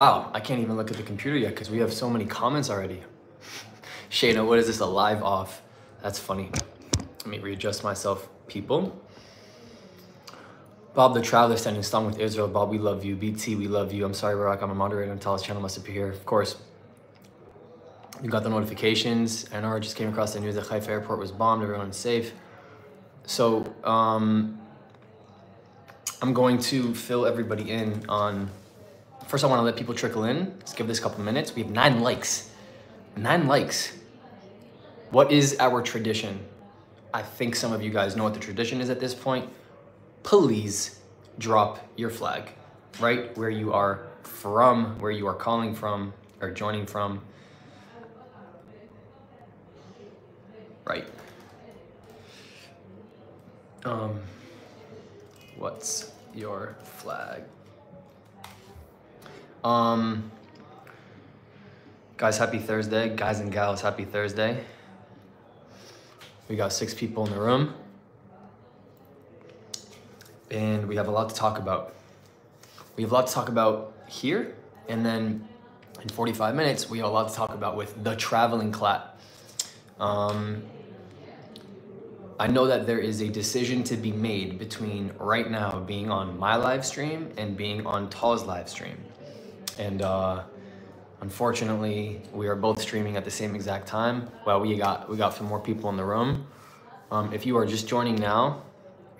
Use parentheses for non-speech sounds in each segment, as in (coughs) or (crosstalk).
Wow, I can't even look at the computer yet because we have so many comments already. (laughs) Shayna, what is this, a live off? That's funny. Let me readjust myself, people. Bob the Traveler standing strong with Israel. Bob, we love you. BT, we love you. I'm sorry, Barak, I'm a moderator on Tal's channel, must appear here. Of course, you got the notifications. NR just came across the news that Haifa airport was bombed, everyone's safe. So, um, I'm going to fill everybody in on First, I want to let people trickle in. Let's give this a couple minutes. We have nine likes. Nine likes. What is our tradition? I think some of you guys know what the tradition is at this point. Please drop your flag right where you are from, where you are calling from or joining from. Right. Um, what's your flag? Um, guys, happy Thursday. Guys and gals, happy Thursday. We got six people in the room. And we have a lot to talk about. We have a lot to talk about here. And then in 45 minutes, we have a lot to talk about with the traveling clat. Um, I know that there is a decision to be made between right now being on my live stream and being on Tal's live stream. And uh, unfortunately, we are both streaming at the same exact time. Well, we got we got some more people in the room. Um, if you are just joining now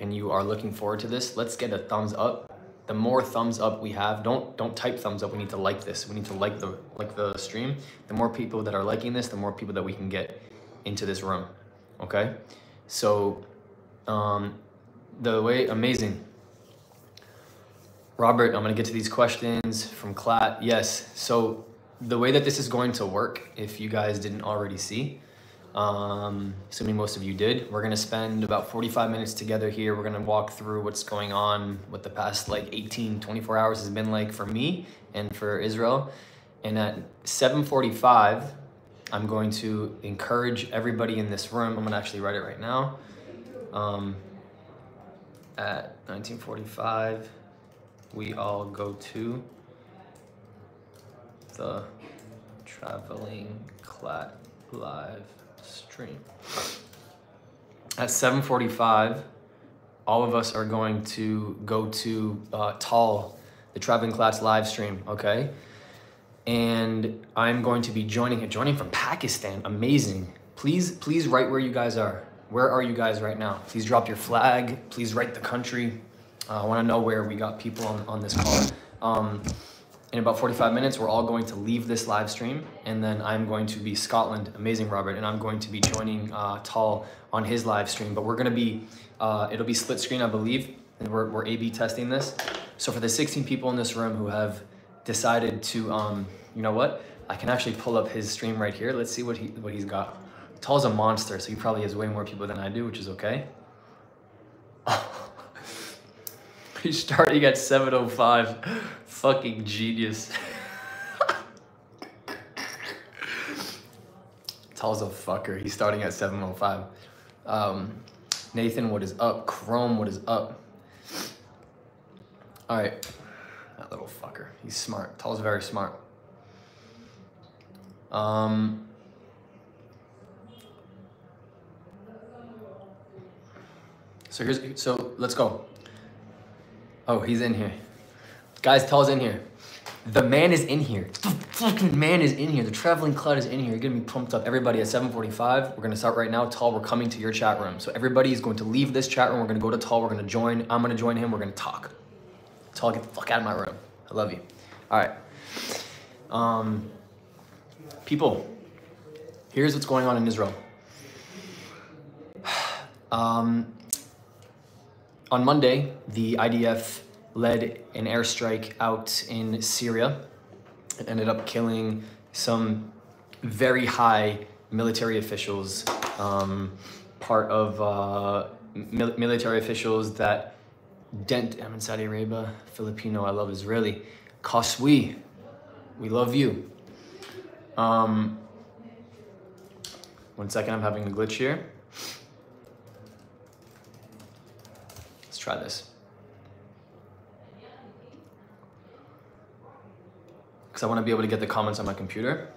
and you are looking forward to this, let's get a thumbs up. The more thumbs up we have, don't don't type thumbs up. We need to like this. We need to like the like the stream. The more people that are liking this, the more people that we can get into this room. Okay, so um, the way amazing. Robert, I'm going to get to these questions from Clat. Yes. So the way that this is going to work, if you guys didn't already see, um, assuming most of you did, we're going to spend about 45 minutes together here. We're going to walk through what's going on, what the past like 18, 24 hours has been like for me and for Israel. And at 745, I'm going to encourage everybody in this room. I'm going to actually write it right now. Um, at 1945 we all go to the traveling clat live stream. At 7:45, all of us are going to go to uh, Tal, the traveling class live stream. Okay, and I'm going to be joining. Joining from Pakistan, amazing. Please, please write where you guys are. Where are you guys right now? Please drop your flag. Please write the country. I want to know where we got people on, on this call. Um, in about 45 minutes, we're all going to leave this live stream, and then I'm going to be Scotland, amazing Robert, and I'm going to be joining uh, on his live stream. But we're going to be, uh, it'll be split screen, I believe, and we're, we're A/B testing this. So for the 16 people in this room who have decided to, um, you know what, I can actually pull up his stream right here. Let's see what he what he's got. Tal's a monster, so he probably has way more people than I do, which is okay. (laughs) (laughs) He's starting at 7.05. Fucking genius. Tal's a fucker. He's starting at 7.05. Um, Nathan, what is up? Chrome, what is up? All right. That little fucker. He's smart. Tal's very smart. Um, so here's, so let's go. Oh, he's in here. Guys, Tal's in here. The man is in here. The fucking man is in here. The traveling cloud is in here. You're gonna be pumped up. Everybody at 7:45. We're gonna start right now. Tal, we're coming to your chat room. So everybody is going to leave this chat room. We're gonna go to Tal. We're gonna join. I'm gonna join him. We're gonna talk. Tal, get the fuck out of my room. I love you. All right. Um, people, here's what's going on in Israel. (sighs) Um, on Monday, the IDF led an airstrike out in Syria. It ended up killing some very high military officials, um, part of uh, mil military officials that dent, I'm in Saudi Arabia, Filipino, I love Israeli. Kaswi, we love you. Um, one second, I'm having a glitch here. Try this. because I want to be able to get the comments on my computer.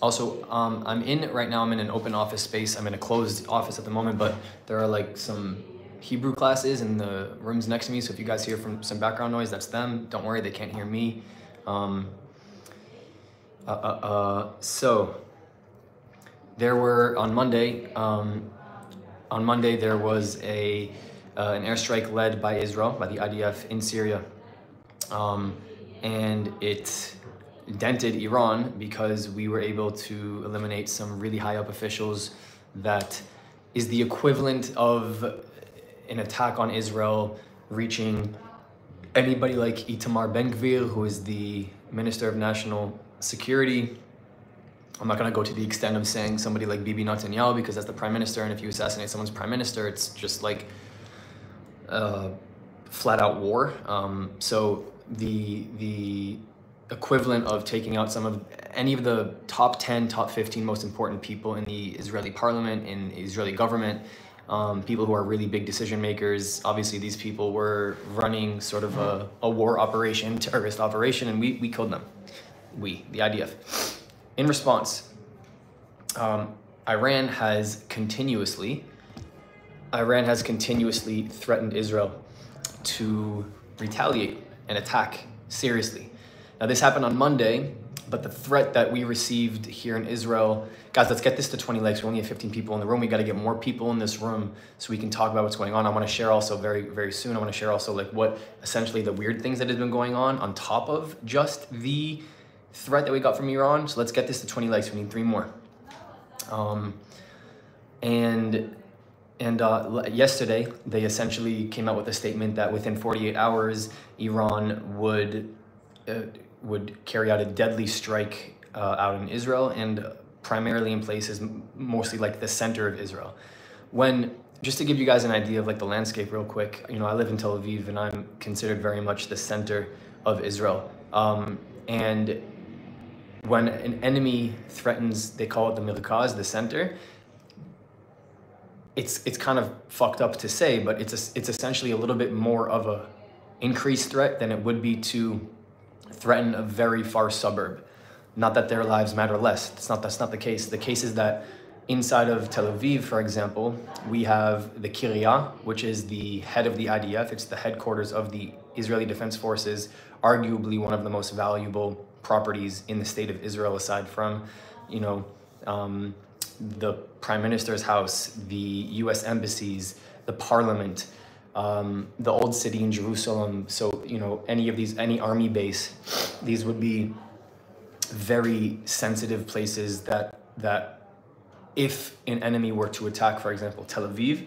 Also, um, I'm in right now. I'm in an open office space. I'm in a closed office at the moment, but there are like some Hebrew classes in the rooms next to me. So if you guys hear from some background noise, that's them. Don't worry, they can't hear me. Um, uh, uh, uh, so there were on Monday. Um, on Monday there was a uh, an airstrike led by Israel by the IDF in Syria, um, and it dented Iran because we were able to eliminate some really high up officials that is the equivalent of an attack on Israel reaching anybody like Itamar Ben Gvir, who is the Minister of National Security. I'm not going to go to the extent of saying somebody like Bibi Netanyahu because that's the prime minister, and if you assassinate someone's prime minister, it's just like uh, flat out war. Um, so the the equivalent of taking out some of any of the top 10, top 15 most important people in the Israeli parliament, in Israeli government, um, people who are really big decision makers. Obviously, these people were running sort of a, a war operation, terrorist operation, and we, we killed them. We, the IDF. In response, um, Iran has continuously, Iran has continuously threatened Israel to retaliate and attack seriously. Now, this happened on Monday, but the threat that we received here in Israel, guys, let's get this to 20 likes. We only have 15 people in the room. We got to get more people in this room so we can talk about what's going on. I want to share also very, very soon. I want to share also like what essentially the weird things that has been going on on top of just the threat that we got from Iran. So let's get this to 20 likes. We need three more. Um, and and uh, yesterday, they essentially came out with a statement that within 48 hours, Iran would uh, would carry out a deadly strike uh, out in Israel and primarily in places mostly like the center of Israel. When just to give you guys an idea of like the landscape real quick, you know, I live in Tel Aviv and I'm considered very much the center of Israel. Um, and when an enemy threatens, they call it the Mirkaz, the center. It's it's kind of fucked up to say, but it's a, it's essentially a little bit more of a increased threat than it would be to threaten a very far suburb. Not that their lives matter less. That's not that's not the case. The case is that inside of Tel Aviv, for example, we have the Kiryat, which is the head of the IDF. It's the headquarters of the Israeli Defense Forces, arguably one of the most valuable properties in the state of Israel, aside from, you know, um, the prime minister's house, the U.S. embassies, the parliament um, the old city in Jerusalem. So, you know, any of these, any army base, these would be very sensitive places that, that if an enemy were to attack, for example, Tel Aviv,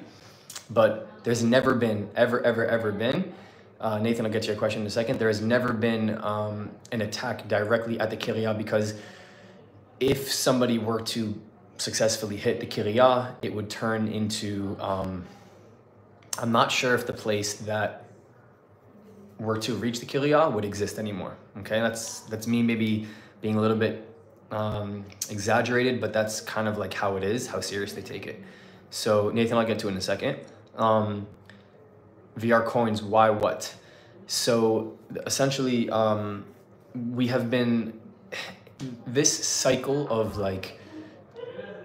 but there's never been, ever, ever, ever been, uh, Nathan, I'll get to your question in a second. There has never been um, an attack directly at the Kiryat because if somebody were to successfully hit the Kiryat, it would turn into um, I'm not sure if the place that were to reach the Kiryat would exist anymore. Okay, that's that's me maybe being a little bit um, exaggerated, but that's kind of like how it is, how serious they take it. So Nathan, I'll get to in a second. Um, VR coins, why what? So essentially, um, we have been this cycle of like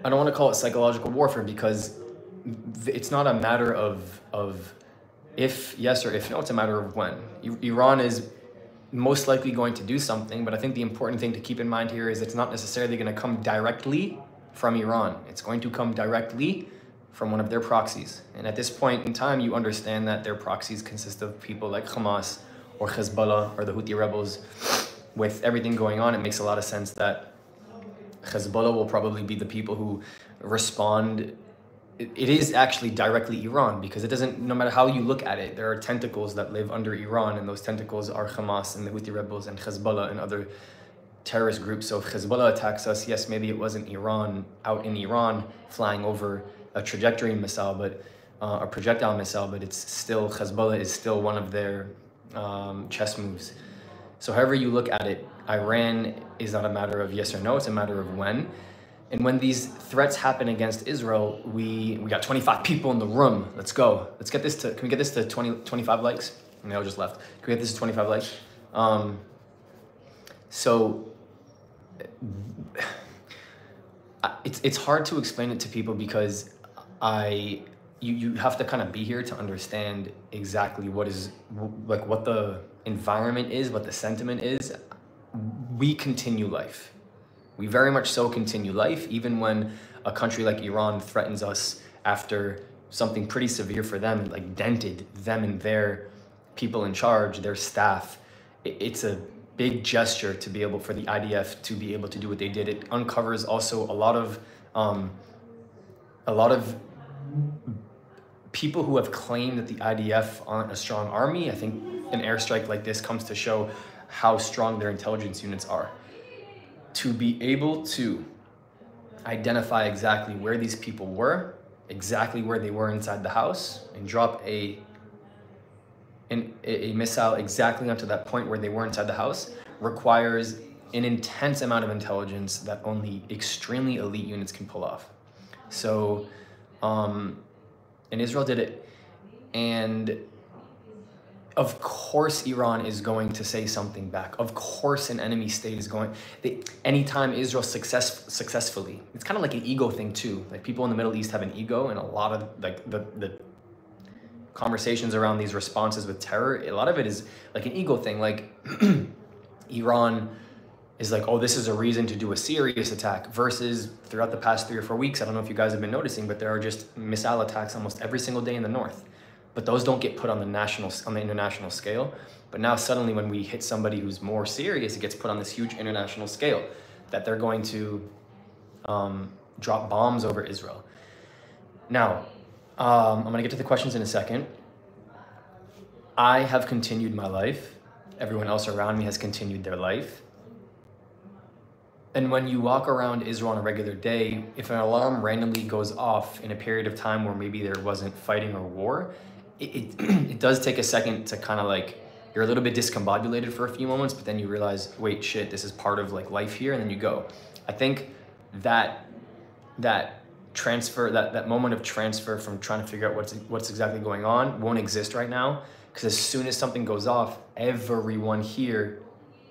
I don't want to call it psychological warfare because it's not a matter of of if yes or if no. It's a matter of when. Iran is most likely going to do something, but I think the important thing to keep in mind here is it's not necessarily going to come directly from Iran. It's going to come directly from one of their proxies. And at this point in time, you understand that their proxies consist of people like Hamas or Hezbollah or the Houthi rebels. With everything going on, it makes a lot of sense that Hezbollah will probably be the people who respond it is actually directly Iran because it doesn't, no matter how you look at it, there are tentacles that live under Iran, and those tentacles are Hamas and the Houthi rebels and Hezbollah and other terrorist groups. So if Hezbollah attacks us, yes, maybe it wasn't Iran out in Iran flying over a trajectory missile, but uh, a projectile missile, but it's still Hezbollah is still one of their um, chess moves. So however you look at it, Iran is not a matter of yes or no; it's a matter of when. And when these threats happen against Israel, we, we got 25 people in the room. Let's go. Let's get this to, can we get this to 20, 25 likes? And they all just left. Can we get this to 25 likes? Um, So (sighs) it's it's hard to explain it to people because I you you have to kind of be here to understand exactly what is like what the environment is, what the sentiment is. We continue life. We very much so continue life, even when a country like Iran threatens us after something pretty severe for them, like dented them and their people in charge, their staff. It's a big gesture to be able for the IDF to be able to do what they did. It uncovers also a lot of um, a lot of people who have claimed that the IDF aren't a strong army. I think an airstrike like this comes to show how strong their intelligence units are. To be able to identify exactly where these people were, exactly where they were inside the house, and drop a an, a missile exactly onto that point where they were inside the house requires an intense amount of intelligence that only extremely elite units can pull off. So, um, and Israel did it. And of course, Iran is going to say something back. Of course, an enemy state is going. They, anytime Israel success successfully, it's kind of like an ego thing too. Like people in the Middle East have an ego, and a lot of like the the conversations around these responses with terror, a lot of it is like an ego thing. Like (clears throat) Iran is like, oh, this is a reason to do a serious attack. Versus throughout the past three or four weeks, I don't know if you guys have been noticing, but there are just missile attacks almost every single day in the north. But those don't get put on the national, on the international scale. But now suddenly, when we hit somebody who's more serious, it gets put on this huge international scale that they're going to um, drop bombs over Israel. Now, um, I'm gonna get to the questions in a second. I have continued my life. Everyone else around me has continued their life. And when you walk around Israel on a regular day, if an alarm randomly goes off in a period of time where maybe there wasn't fighting or war, it, (clears throat) it, does take a second to kind of like, you're a little bit discombobulated for a few moments, but then you realize, wait, shit, this is part of like life here, and then you go. I think that that transfer, that, that moment of transfer from trying to figure out what's, what's exactly going on won't exist right now. Because as soon as something goes off, everyone here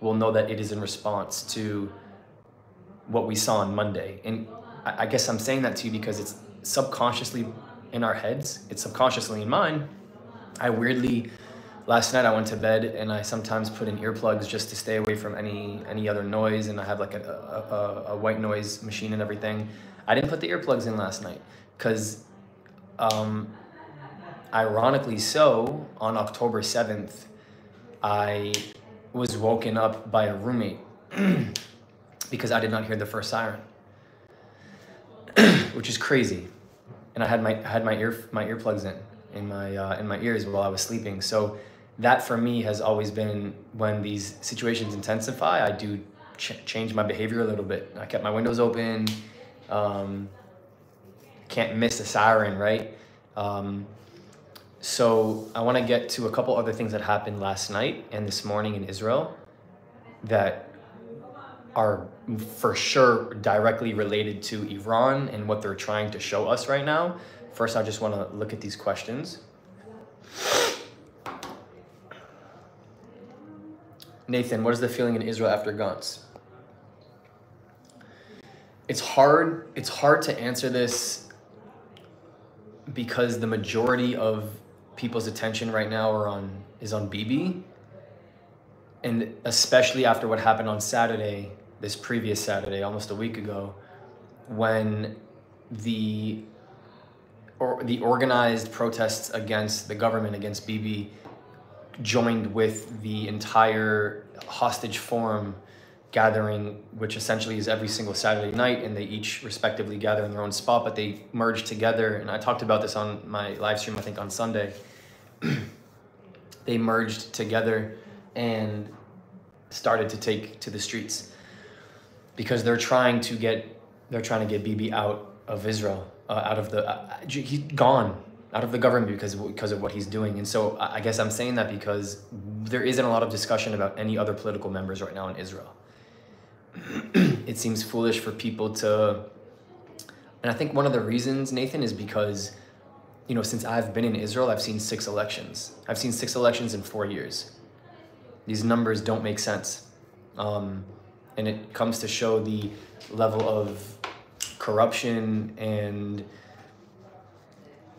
will know that it is in response to what we saw on Monday. And I, I guess I'm saying that to you because it's subconsciously in our heads, it's subconsciously in mine. I weirdly, last night I went to bed and I sometimes put in earplugs just to stay away from any any other noise and I have like a, a, a white noise machine and everything. I didn't put the earplugs in last night because, um, ironically so, on October 7th, I was woken up by a roommate (clears throat) because I did not hear the first siren, (clears throat) which is crazy. And I had my had my ear my earplugs in in my uh, in my ears while I was sleeping. So that for me has always been when these situations intensify. I do ch- change my behavior a little bit. I kept my windows open. Um, can't miss a siren, right? Um, so I want to get to a couple other things that happened last night and this morning in Israel that are for sure directly related to Iran and what they're trying to show us right now. First, I just want to look at these questions. Nathan, what is the feeling in Israel after Gantz? it's hard it's hard to answer this because the majority of people's attention right now are on is on Bibi and especially after what happened on Saturday this previous Saturday almost a week ago when the or the organized protests against the government against Bibi joined with the entire hostage forum gathering, which essentially is every single Saturday night, and they each respectively gather in their own spot, but they merge together. And I talked about this on my live stream, I think on Sunday. (clears throat) they merged together and started to take to the streets because they're trying to get they're trying to get Bibi out of Israel, uh, out of the uh, he's gone out of the government because because of what he's doing. And so I guess I'm saying that because there isn't a lot of discussion about any other political members right now in Israel. (clears throat) it seems foolish for people to and I think one of the reasons, Nathan, is because, you know, since I've been in Israel, I've seen six elections. I've seen six elections in four years. These numbers don't make sense. Um, and it comes to show the level of corruption and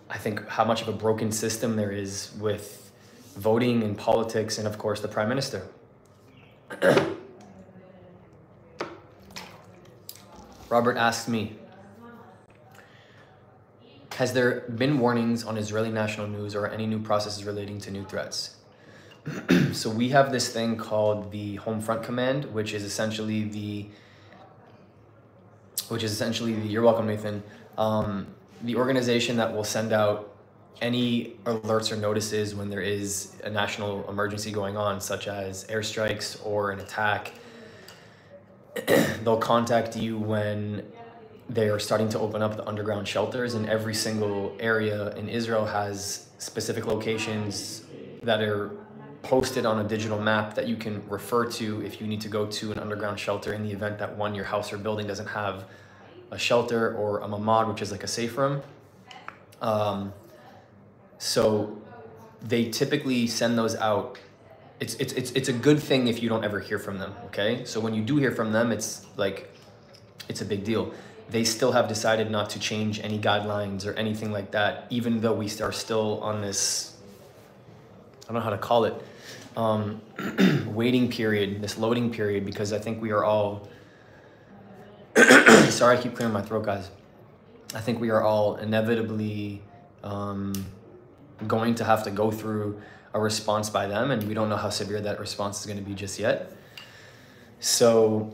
I think how much of a broken system there is with voting and politics and of course the prime minister. (coughs) Robert asks me, has there been warnings on Israeli national news or any new processes relating to new threats? (clears throat) so we have this thing called the Home Front Command, which is essentially the, which is essentially the. You're welcome, Nathan. Um, the organization that will send out any alerts or notices when there is a national emergency going on, such as airstrikes or an attack. (clears throat) They'll contact you when they are starting to open up the underground shelters, and every single area in Israel has specific locations that are posted on a digital map that you can refer to if you need to go to an underground shelter in the event that one, your house or building doesn't have a shelter or a mamad, which is like a safe room. Um, so they typically send those out. It's, it's, it's, it's a good thing if you don't ever hear from them, okay? So when you do hear from them, it's like, it's a big deal. They still have decided not to change any guidelines or anything like that, even though we are still on this, I don't know how to call it, um, (clears throat) waiting period, this loading period, because I think we are all, (coughs) sorry, I keep clearing my throat, guys. I think we are all inevitably um, going to have to go through a response by them, and we don't know how severe that response is going to be just yet. So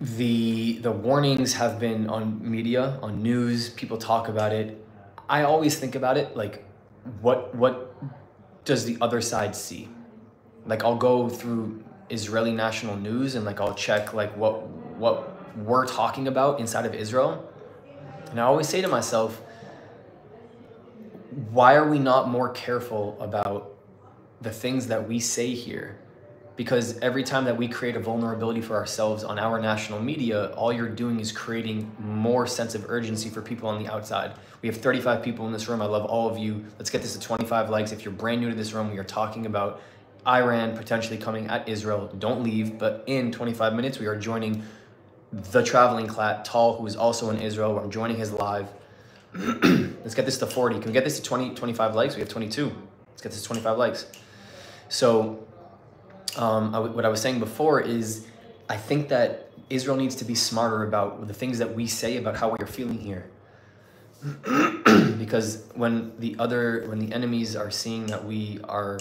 the the warnings have been on media, on news. People talk about it. I always think about it like, what what does the other side see? like I'll go through Israeli national news and like I'll check like what what we're talking about inside of Israel. And I always say to myself, why are we not more careful about the things that we say here? Because every time that we create a vulnerability for ourselves on our national media, all you're doing is creating more sense of urgency for people on the outside. We have 35 people in this room. I love all of you. Let's get this to 25 likes. If you're brand new to this room, we are talking about Iran potentially coming at Israel. Don't leave. But in 25 minutes, we are joining the traveling clat, Tal, who is also in Israel. I'm joining his live. (clears throat) Let's get this to 40. Can we get this to 20, 25 likes? We have 22. Let's get this to 25 likes. So, um, I, what I was saying before is I think that Israel needs to be smarter about the things that we say about how we are feeling here. (clears throat) because when the other, when the enemies are seeing that we are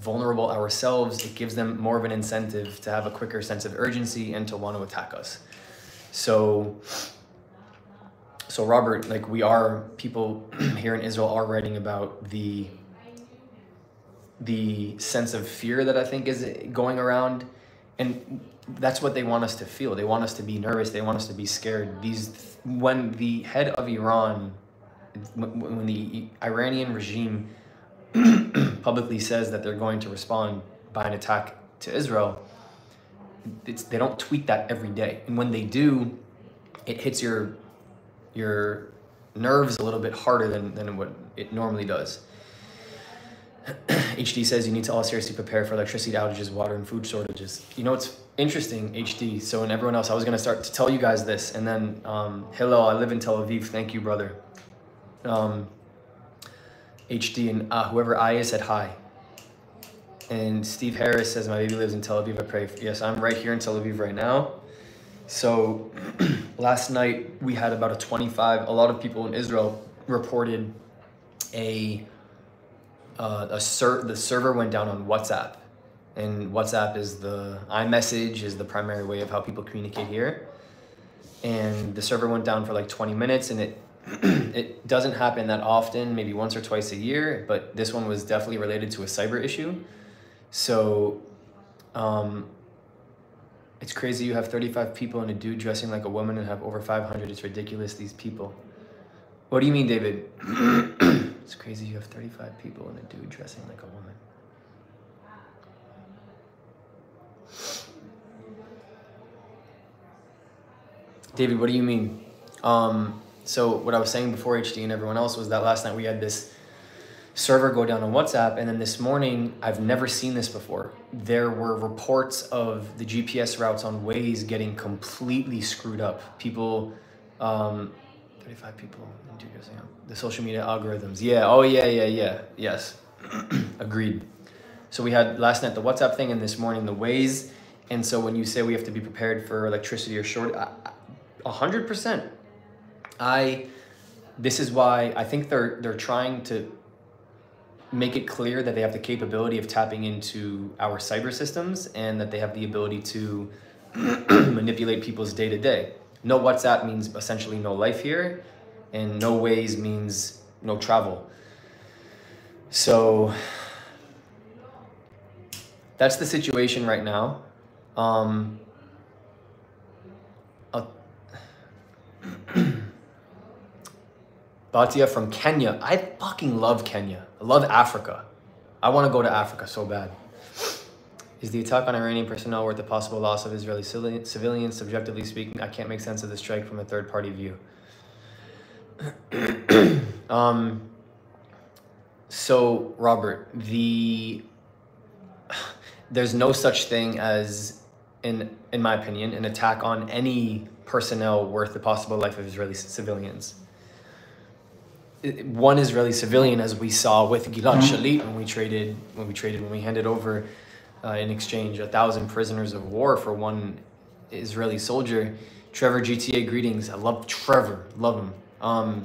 vulnerable ourselves, it gives them more of an incentive to have a quicker sense of urgency and to want to attack us. So, so Robert, like we are people (clears throat) here in Israel are writing about the the sense of fear that I think is going around, and that's what they want us to feel. They want us to be nervous. They want us to be scared. These when the head of Iran, when the Iranian regime (clears throat) publicly says that they're going to respond by an attack to Israel, it's, they don't tweet that every day. And when they do, it hits your your nerves a little bit harder than, than what it normally does. (clears throat) HD says you need to all seriously prepare for electricity outages, water, and food shortages. You know, it's interesting, HD. So, and everyone else, I was going to start to tell you guys this. And then, um, hello, I live in Tel Aviv. Thank you, brother. Um, HD and uh, whoever I is said hi. And Steve Harris says, my baby lives in Tel Aviv. I pray. For, yes, I'm right here in Tel Aviv right now. So (clears throat) last night we had about a 25, a lot of people in Israel reported a, uh, a ser- the server went down on WhatsApp. And WhatsApp is the iMessage is the primary way of how people communicate here. And the server went down for like 20 minutes and it (clears throat) it doesn't happen that often, maybe once or twice a year, but this one was definitely related to a cyber issue. So um, it's crazy you have 35 people and a dude dressing like a woman and have over 500. It's ridiculous, these people. What do you mean, David? (clears throat) it's crazy you have 35 people and a dude dressing like a woman. David, what do you mean? Um, so what I was saying before HD and everyone else was that last night we had this server go down on WhatsApp. And then this morning, I've never seen this before. There were reports of the GPS routes on Waze getting completely screwed up. People, um, 35 people, the social media algorithms. Yeah, oh, yeah, yeah, yeah. Yes, (clears throat) agreed. So we had last night the WhatsApp thing, and this morning the Waze. And so when you say we have to be prepared for electricity or short, hundred percent. I. This is why I think they're they're trying to make it clear that they have the capability of tapping into our cyber systems and that they have the ability to (clears throat) manipulate people's day to day. No WhatsApp means essentially no life here, and no Waze means no travel. So that's the situation right now. Um, Batia from Kenya. I fucking love Kenya. I love Africa. I want to go to Africa so bad. Is the attack on Iranian personnel worth the possible loss of Israeli civilians? Subjectively speaking, I can't make sense of the strike from a third party view. (clears throat) um, so, Robert, the (sighs) there's no such thing as, in in my opinion, an attack on any personnel worth the possible life of Israeli civilians one Israeli civilian, as we saw with Gilad mm-hmm. Shalit when we traded, when we traded, when we handed over uh, in exchange a thousand prisoners of war for one Israeli soldier. Trevor GTA greetings. I love Trevor. Love him. Um,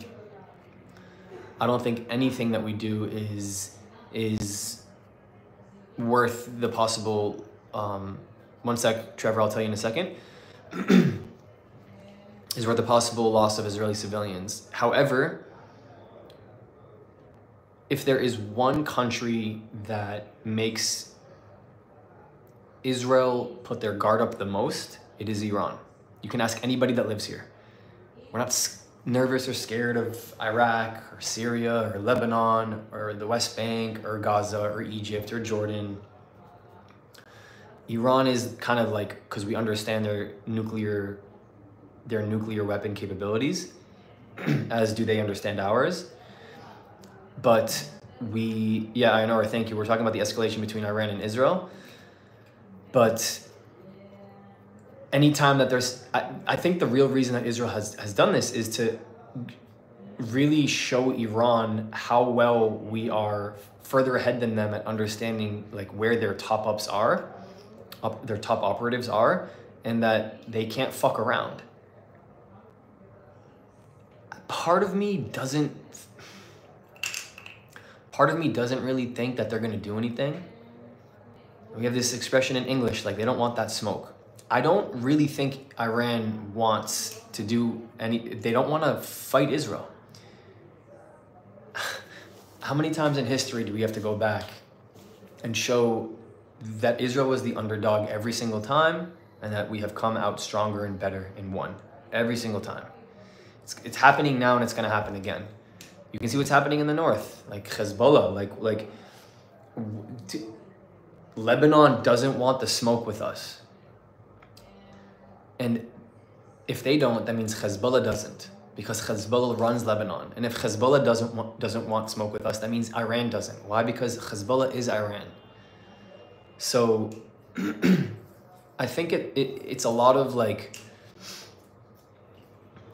I don't think anything that we do is is worth the possible. Um, one sec, Trevor. I'll tell you in a second. (clears throat) is worth the possible loss of Israeli civilians. However, if there is one country that makes Israel put their guard up the most, it is Iran. You can ask anybody that lives here. We're not nervous or scared of Iraq or Syria or Lebanon or the West Bank or Gaza or Egypt or Jordan. Iran is kind of like because we understand their nuclear their nuclear weapon capabilities (clears throat) as do they understand ours but we, yeah, I know, or thank you. We're talking about the escalation between Iran and Israel. But anytime that there's, I, I think the real reason that Israel has, has done this is to really show Iran how well we are further ahead than them at understanding like where their top ups are, up, their top operatives are, and that they can't fuck around. Part of me doesn't part of me doesn't really think that they're going to do anything. We have this expression in English, like they don't want that smoke. I don't really think Iran wants to do any, they don't want to fight Israel. (sighs) How many times in history do we have to go back and show that Israel was the underdog every single time and that we have come out stronger and better and won every single time? It's, it's happening now and it's going to happen again. You can see what's happening in the north, like Hezbollah, like like Lebanon doesn't want the smoke with us. And if they don't, that means Hezbollah doesn't, because Hezbollah runs Lebanon. And if Hezbollah doesn't want, doesn't want smoke with us, that means Iran doesn't. Why? Because Hezbollah is Iran. So (clears throat) I think it, it it's a lot of like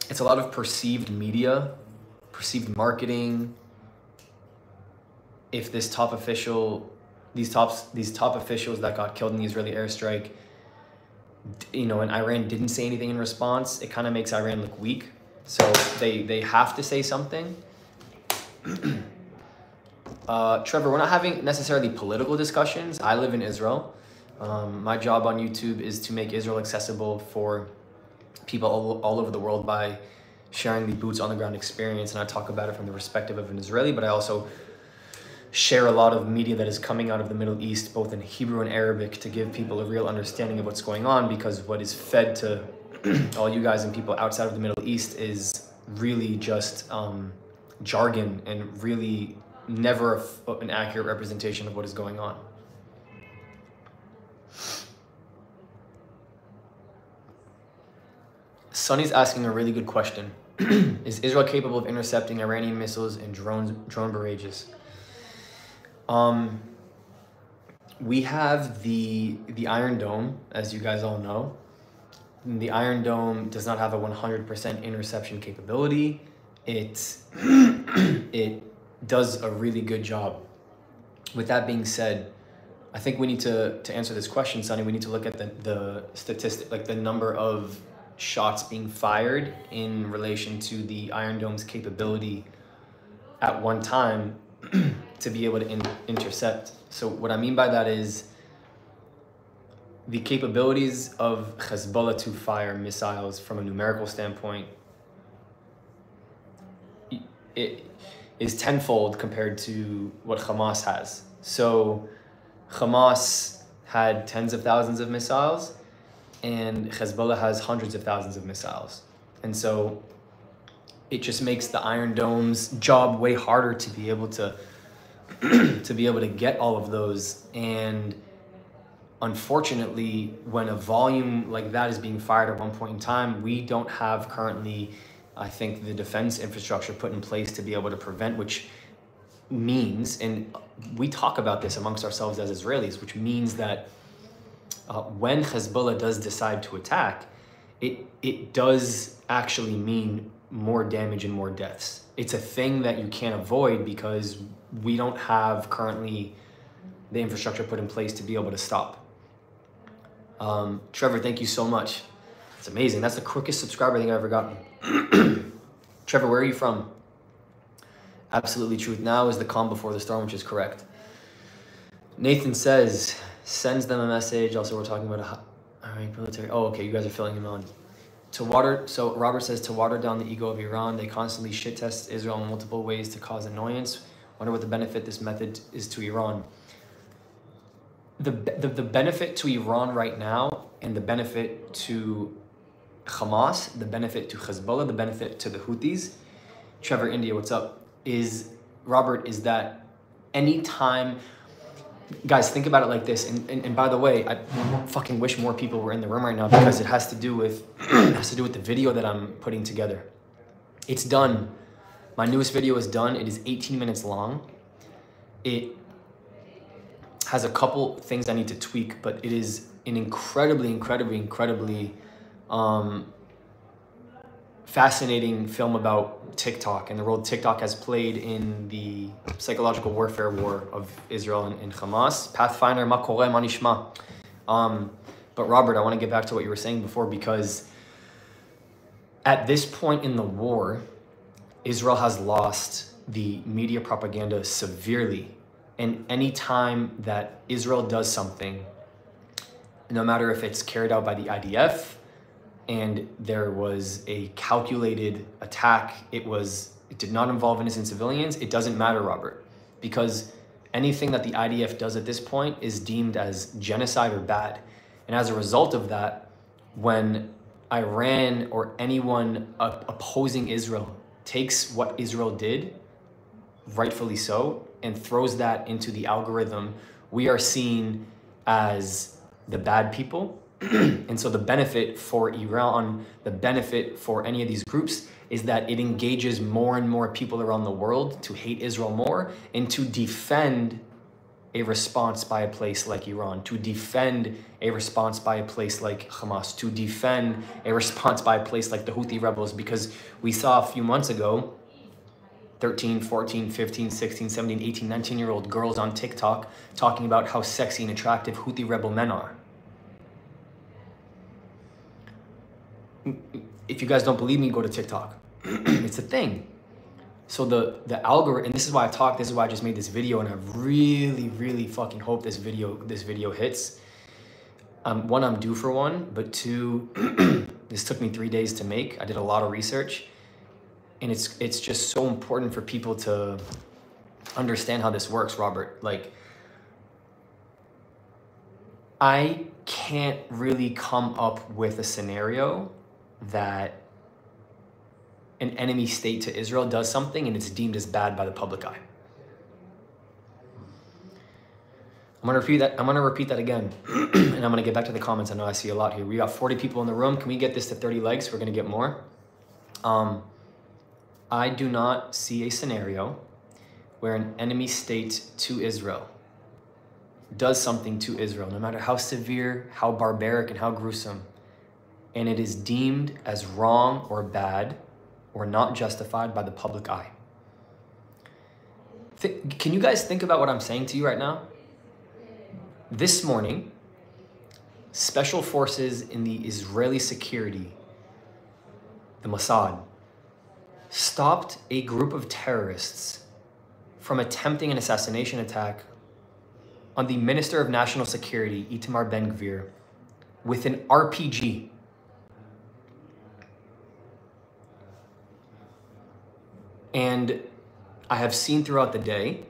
it's a lot of perceived media perceived marketing, if this top official, these tops, these top officials that got killed in the Israeli airstrike, you know, and Iran didn't say anything in response, it kind of makes Iran look weak. So they they have to say something. (clears throat) uh, Trevor, we're not having necessarily political discussions. I live in Israel. Um, my job on YouTube is to make Israel accessible for people all, all over the world by sharing the boots on the ground experience, and I talk about it from the perspective of an Israeli, but I also share a lot of media that is coming out of the Middle East, both in Hebrew and Arabic, to give people a real understanding of what's going on, because what is fed to (clears throat) all you guys and people outside of the Middle East is really just um, jargon and really never an accurate representation of what is going on. Sonny's asking a really good question. (clears throat) is Israel capable of intercepting Iranian missiles and drones, drone barrages? Um, we have the the Iron Dome, as you guys all know. The Iron Dome does not have a 100% interception capability. It (clears throat) it does a really good job. With that being said, I think we need to to answer this question, Sonny. We need to look at the the statistic, like the number of shots being fired in relation to the Iron Dome's capability at one time (clears throat) to be able to in, intercept. So what I mean by that is the capabilities of Hezbollah to fire missiles from a numerical standpoint it is tenfold compared to what Hamas has. So Hamas had tens of thousands of missiles and Hezbollah has hundreds of thousands of missiles. And so it just makes the Iron Dome's job way harder to be able to (clears throat) to be able to get all of those and unfortunately when a volume like that is being fired at one point in time we don't have currently i think the defense infrastructure put in place to be able to prevent which means and we talk about this amongst ourselves as israelis which means that uh, when hezbollah does decide to attack it it does actually mean more damage and more deaths it's a thing that you can't avoid because we don't have currently the infrastructure put in place to be able to stop. Um, Trevor, thank you so much. It's amazing. That's the quickest subscriber I think I've ever gotten. (clears throat) Trevor, where are you from? Absolutely truth. Now is the calm before the storm, which is correct. Nathan says, sends them a message. Also, we're talking about a right, military. Oh, okay, you guys are filling him on. To water, so Robert says to water down the ego of Iran, they constantly shit test Israel in multiple ways to cause annoyance. Wonder what the benefit this method is to Iran. The, the, the benefit to Iran right now and the benefit to Hamas, the benefit to Hezbollah, the benefit to the Houthis, Trevor India, what's up, is, Robert, is that anytime, guys, think about it like this, and, and, and by the way, I fucking wish more people were in the room right now because it has to do with, has to do with the video that I'm putting together. It's done my newest video is done. It is 18 minutes long. It has a couple things I need to tweak, but it is an incredibly, incredibly, incredibly um, fascinating film about TikTok and the role TikTok has played in the psychological warfare war of Israel and, and Hamas. Pathfinder, Makore, Manishma. Um, but Robert, I want to get back to what you were saying before because at this point in the war, Israel has lost the media propaganda severely. And any time that Israel does something, no matter if it's carried out by the IDF and there was a calculated attack, it was it did not involve innocent civilians, it doesn't matter, Robert, because anything that the IDF does at this point is deemed as genocide or bad. And as a result of that, when Iran or anyone opposing Israel takes what Israel did, rightfully so, and throws that into the algorithm, we are seen as the bad people. (clears throat) and so the benefit for Iran, the benefit for any of these groups is that it engages more and more people around the world to hate Israel more and to defend a response by a place like Iran, to defend a response by a place like Hamas, to defend a response by a place like the Houthi rebels, because we saw a few months ago 13, 14, 15, 16, 17, 18, 19 year old girls on TikTok talking about how sexy and attractive Houthi rebel men are. If you guys don't believe me, go to TikTok. (clears throat) it's a thing. So the the algorithm, and this is why I talked. This is why I just made this video, and I really, really fucking hope this video this video hits. Um, one, I'm due for one, but two, (clears throat) this took me three days to make. I did a lot of research, and it's it's just so important for people to understand how this works, Robert. Like, I can't really come up with a scenario that an enemy state to Israel does something and it's deemed as bad by the public eye. I'm gonna repeat that. I'm gonna repeat that again, (clears throat) and I'm gonna get back to the comments. I know I see a lot here. We got 40 people in the room. Can we get this to 30 likes? We're gonna get more. Um, I do not see a scenario where an enemy state to Israel does something to Israel, no matter how severe, how barbaric, and how gruesome, and it is deemed as wrong or bad or not justified by the public eye. Th- can you guys think about what I'm saying to you right now? This morning, special forces in the Israeli security, the Mossad, stopped a group of terrorists from attempting an assassination attack on the Minister of National Security, Itamar Ben Gvir, with an RPG. And I have seen throughout the day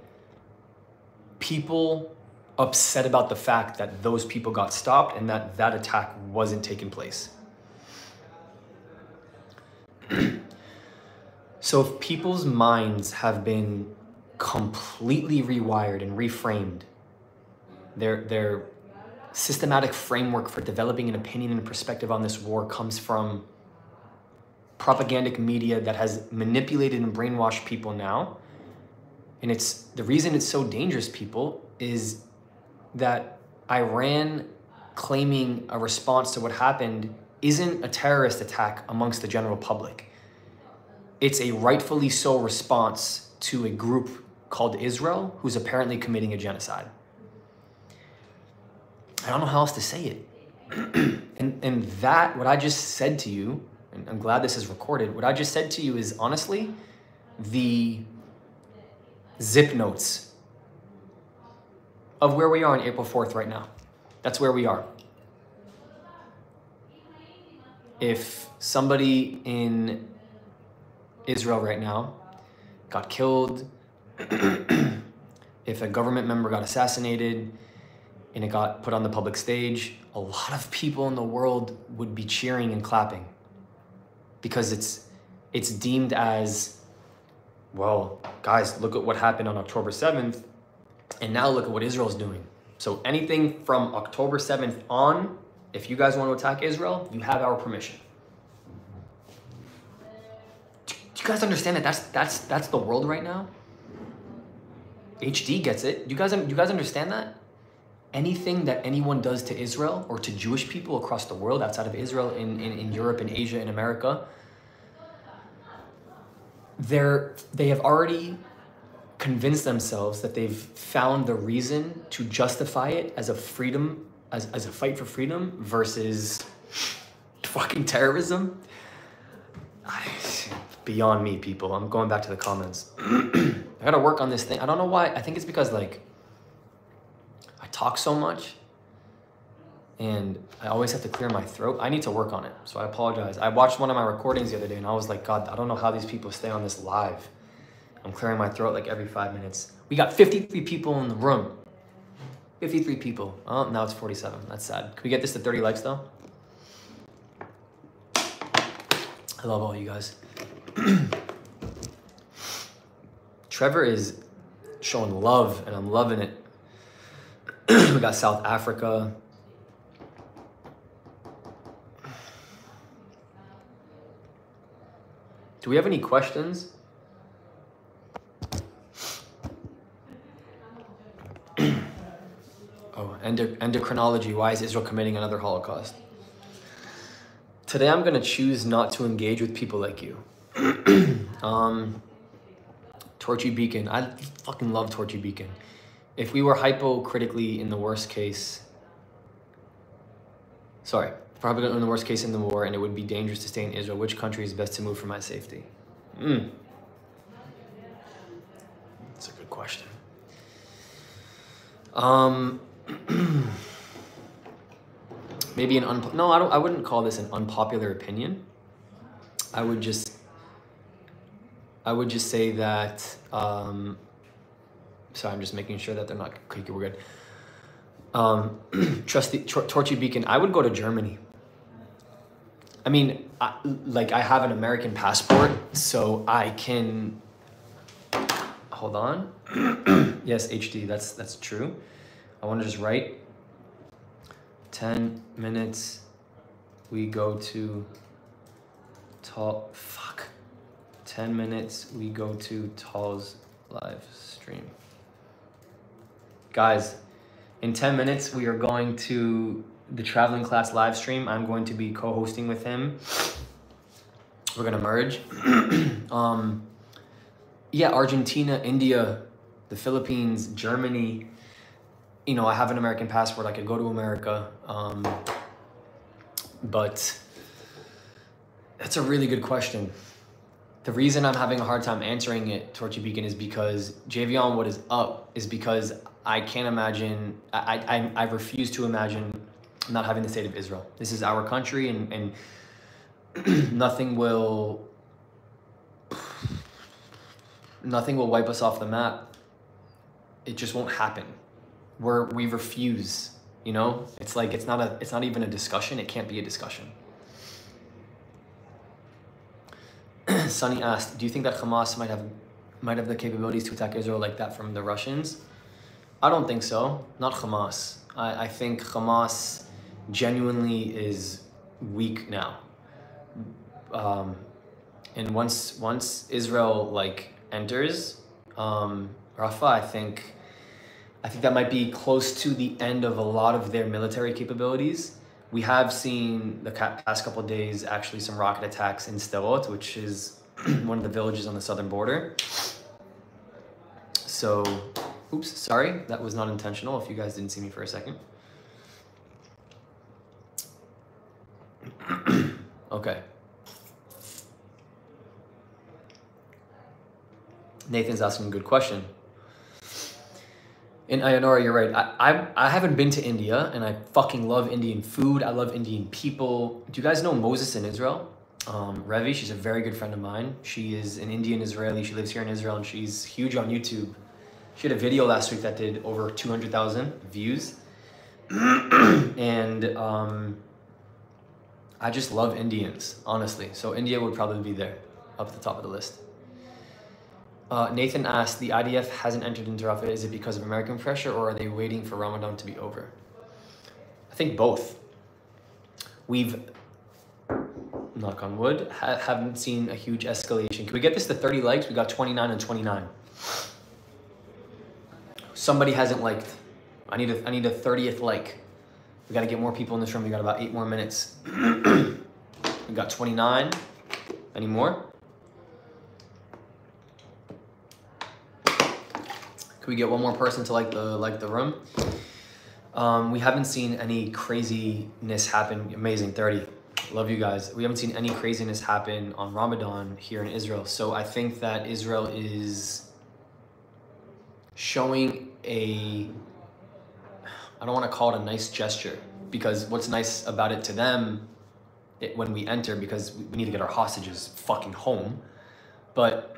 people upset about the fact that those people got stopped and that that attack wasn't taking place. (clears throat) so if people's minds have been completely rewired and reframed, their their systematic framework for developing an opinion and perspective on this war comes from propagandic media that has manipulated and brainwashed people now. And it's the reason it's so dangerous, people, is that Iran claiming a response to what happened isn't a terrorist attack amongst the general public. It's a rightfully so response to a group called Israel who's apparently committing a genocide. I don't know how else to say it. (clears throat) and, and that, what I just said to you, and I'm glad this is recorded, what I just said to you is honestly the zip notes of where we are on April 4th right now. That's where we are. If somebody in Israel right now got killed, (clears throat) if a government member got assassinated, and it got put on the public stage, a lot of people in the world would be cheering and clapping because it's it's deemed as well, guys, look at what happened on October 7th and now look at what Israel's doing. So anything from October 7th on, if you guys want to attack Israel, you have our permission. Do you guys understand that that's that's that's the world right now? HD gets it. You guys you guys understand that? Anything that anyone does to Israel or to Jewish people across the world, outside of Israel, in, in, in Europe, in Asia, in America, they're, they have already convinced themselves that they've found the reason to justify it as a freedom, as, as a fight for freedom versus fucking terrorism. (sighs) Beyond me, people. I'm going back to the comments. (clears throat) I gotta work on this thing. I don't know why. I think it's because, like, talk so much and I always have to clear my throat. I need to work on it. So I apologize. I watched one of my recordings the other day and I was like, God, I don't know how these people stay on this live. I'm clearing my throat like every five minutes. We got 53 people in the room. 53 people. Oh, now it's 47. That's sad. Can we get this to 30 likes though? I love all you guys. (clears throat) Trevor is showing love and I'm loving it. We got South Africa. Do we have any questions? (clears throat) oh, endocrinology. Why is Israel committing another Holocaust? Today I'm going to choose not to engage with people like you. (clears throat) um, Torchy Beacon. I fucking love Torchy Beacon if we were hypocritically in the worst case, sorry, probably in the worst case in the war, and it would be dangerous to stay in Israel, which country is best to move for my safety? Hmm. That's a good question. Um, (clears throat) maybe an un no, I don't. I wouldn't call this an unpopular opinion. I would just, I would just say that um, so I'm just making sure that they're not clicky. We're good. Um, (clears throat) trusty Tor- Torchy Beacon. I would go to Germany. I mean, I, like I have an American passport, so I can. Hold on. (clears throat) yes, HD. That's that's true. I want to just write. Ten minutes. We go to. Tal. Fuck. Ten minutes. We go to Tal's live stream. Guys, in 10 minutes, we are going to the traveling class live stream. I'm going to be co hosting with him. We're going to merge. (clears throat) um, yeah, Argentina, India, the Philippines, Germany. You know, I have an American passport. I could go to America. Um, but that's a really good question. The reason I'm having a hard time answering it, Torchy Beacon, is because Javion, what is up is because I can't imagine, I, I, I refuse to imagine not having the state of Israel. This is our country, and, and (clears throat) nothing will nothing will wipe us off the map. It just won't happen. We're we refuse. You know, it's like it's not a it's not even a discussion. It can't be a discussion. (clears throat) Sunny asked, "Do you think that Hamas might have might have the capabilities to attack Israel like that from the Russians?" I don't think so. Not Hamas. I, I think Hamas genuinely is weak now. Um, and once once Israel like enters um, Rafah, I think I think that might be close to the end of a lot of their military capabilities. We have seen the past couple days actually some rocket attacks in Sderot, which is (clears throat) one of the villages on the southern border. So, oops, sorry, that was not intentional if you guys didn't see me for a second. (clears throat) okay. Nathan's asking a good question. In Ayanora, you're right. I, I, I haven't been to India, and I fucking love Indian food. I love Indian people. Do you guys know Moses in Israel? Um, Revi, she's a very good friend of mine. She is an Indian Israeli. She lives here in Israel, and she's huge on YouTube. She had a video last week that did over 200,000 views. (clears throat) and um, I just love Indians, honestly. So India would probably be there, up at the top of the list. Uh, Nathan asked, the IDF hasn't entered into Rafah. Is it because of American pressure or are they waiting for Ramadan to be over? I think both. We've, knock on wood, ha haven't seen a huge escalation. Can we get this to 30 likes? We got 29 and 29. Somebody hasn't liked. I need a, I need a 30th like. We got to get more people in this room. We got about eight more minutes. (clears throat) we got 29. Any more? Can we get one more person to like the like the room? Um, we haven't seen any craziness happen. Amazing, 30. Love you guys. We haven't seen any craziness happen on Ramadan here in Israel. So I think that Israel is showing a, I don't want to call it a nice gesture because what's nice about it to them it, when we enter, because we need to get our hostages fucking home. But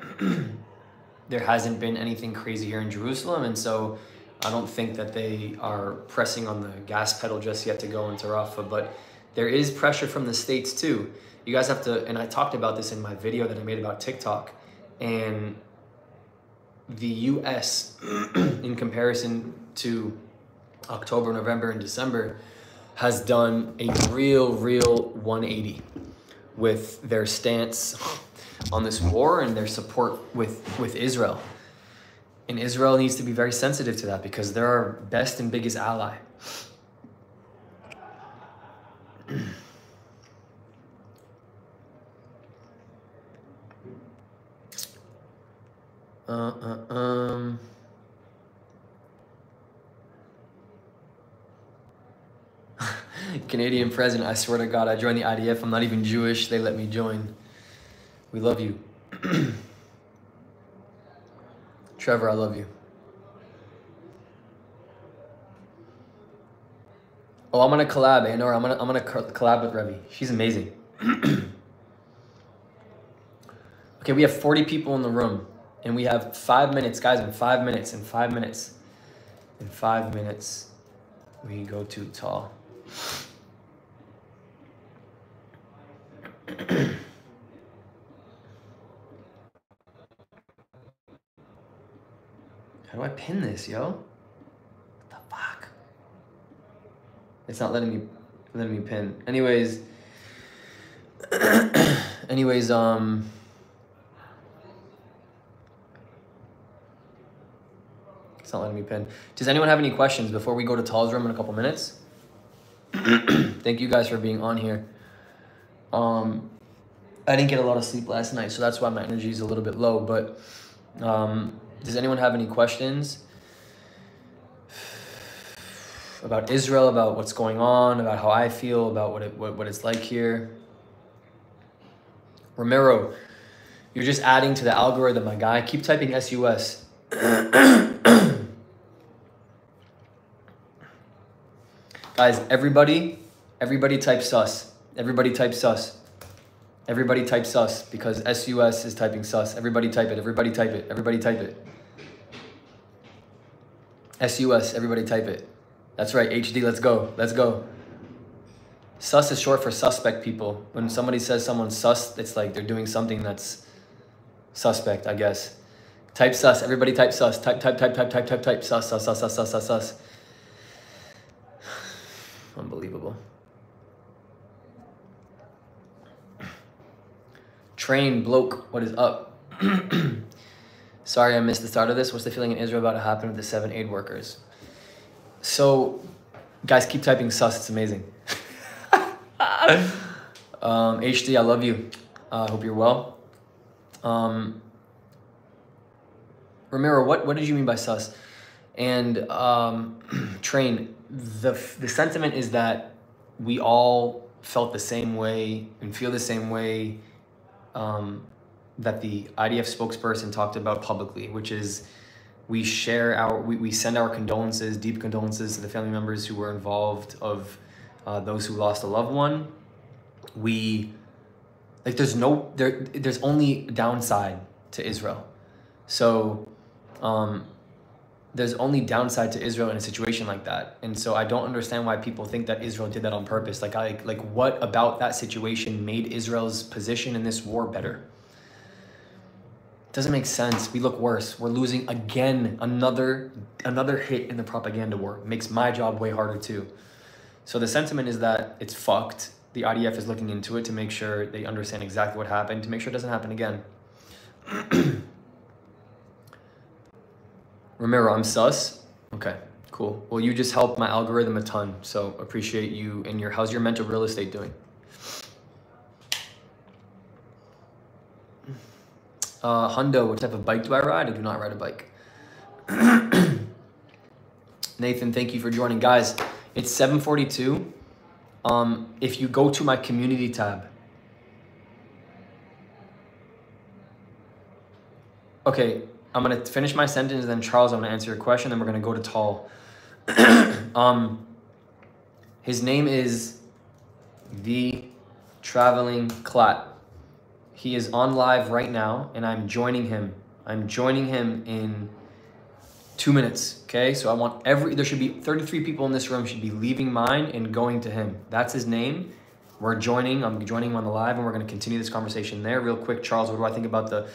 (clears throat) there hasn't been anything crazy here in Jerusalem, and so I don't think that they are pressing on the gas pedal just yet to go into Rafah. But there is pressure from the states too. You guys have to, and I talked about this in my video that I made about TikTok, and the U.S. (clears throat) in comparison to October, November, and December has done a real, real 180 with their stance on this war and their support with, with Israel. And Israel needs to be very sensitive to that because they're our best and biggest ally. (clears throat) uh, uh, um. (laughs) Canadian president, I swear to God, I joined the IDF. I'm not even Jewish. They let me join. We love you. (clears throat) Trevor, I love you. Oh, I'm gonna collab, Anor. I'm gonna I'm gonna collab with Revi. She's amazing. (clears throat) okay, we have 40 people in the room, and we have five minutes, guys. In five minutes, in five minutes, in five minutes, we go to Tal. How do I pin this, yo? What the fuck? It's not letting me letting me pin. Anyways, (clears throat) anyways, um not letting me pin. Does anyone have any questions before we go to Tal's room in a couple minutes? (clears throat) Thank you guys for being on here. Um, I didn't get a lot of sleep last night, so that's why my energy is a little bit low. But um, does anyone have any questions about Israel, about what's going on, about how I feel, about what it what, what it's like here? Ramiro, you're just adding to the algorithm, my guy. Keep typing SUS. (clears throat) Guys, everybody, everybody type sus. Everybody type sus. Everybody type sus because SUS is typing sus. Everybody type it. Everybody type it. Everybody type it. SUS, everybody type it. That's right, HD, let's go. Let's go. Sus is short for suspect people. When somebody says someone's sus, it's like they're doing something that's suspect, I guess. Type sus, everybody type sus. Type, type, type, type, type, type, type, sus, sus, sus, sus, sus, sus, sus. Unbelievable. Train bloke, what is up? (clears throat) Sorry I missed the start of this. What's the feeling in Israel about to happen with the seven aid workers? So, guys, keep typing sus. It's amazing. (laughs) um, HD, I love you. I uh, hope you're well. Um, Ramiro, what, what did you mean by sus? And um, (clears throat) train, the, the sentiment is that we all felt the same way and feel the same way um, that the IDF spokesperson talked about publicly, which is we share our, we, we send our condolences, deep condolences to the family members who were involved of uh, those who lost a loved one. We, like, there's no, there, there's only downside to Israel. So, um, there's only downside to Israel in a situation like that. And so I don't understand why people think that Israel did that on purpose. Like I like what about that situation made Israel's position in this war better? Doesn't make sense. We look worse. We're losing again another another hit in the propaganda war. Makes my job way harder too. So the sentiment is that it's fucked. The IDF is looking into it to make sure they understand exactly what happened, to make sure it doesn't happen again. (clears throat) Ramiro, I'm sus. Okay, cool. Well, you just helped my algorithm a ton, so appreciate you and your. How's your mental real estate doing? Uh, Hundo, what type of bike do I ride? I do not ride a bike. (clears throat) Nathan, thank you for joining, guys. It's 7:42. Um, if you go to my community tab, okay, I'm gonna finish my sentence, and then Charles, I'm gonna answer your question. Then we're gonna go to Tal. (clears throat) um, his name is the traveling clat. He is on live right now, and I'm joining him. I'm joining him in two minutes. Okay, so I want every there should be 33 people in this room should be leaving mine and going to him. That's his name. We're joining. I'm joining him on the live, and we're gonna continue this conversation there. Real quick, Charles, what do I think about the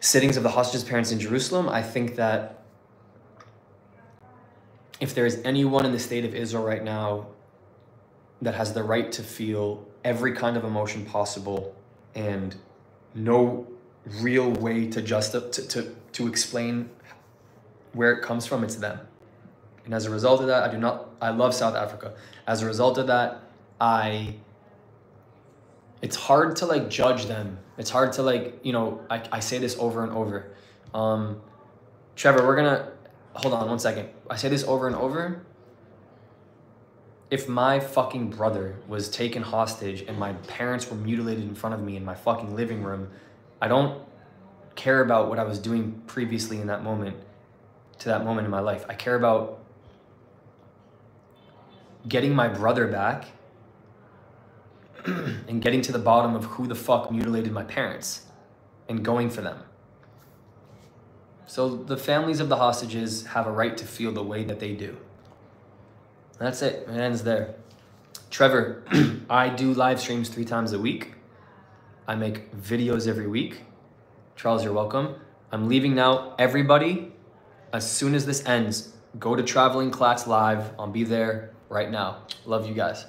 sittings of the hostages' parents in Jerusalem, I think that if there is anyone in the state of Israel right now that has the right to feel every kind of emotion possible and no real way to just to, to, to explain where it comes from, it's them. And as a result of that, I do not I love South Africa. As a result of that, I it's hard to like judge them. It's hard to like, you know, I, I say this over and over. Um, Trevor, we're gonna, hold on one second. I say this over and over. If my fucking brother was taken hostage and my parents were mutilated in front of me in my fucking living room, I don't care about what I was doing previously in that moment to that moment in my life. I care about getting my brother back (clears throat) and getting to the bottom of who the fuck mutilated my parents and going for them. So the families of the hostages have a right to feel the way that they do. That's it. It ends there. Trevor, (clears throat) I do live streams three times a week. I make videos every week. Charles, you're welcome. I'm leaving now. Everybody, as soon as this ends, go to Traveling Clats Live. I'll be there right now. Love you guys.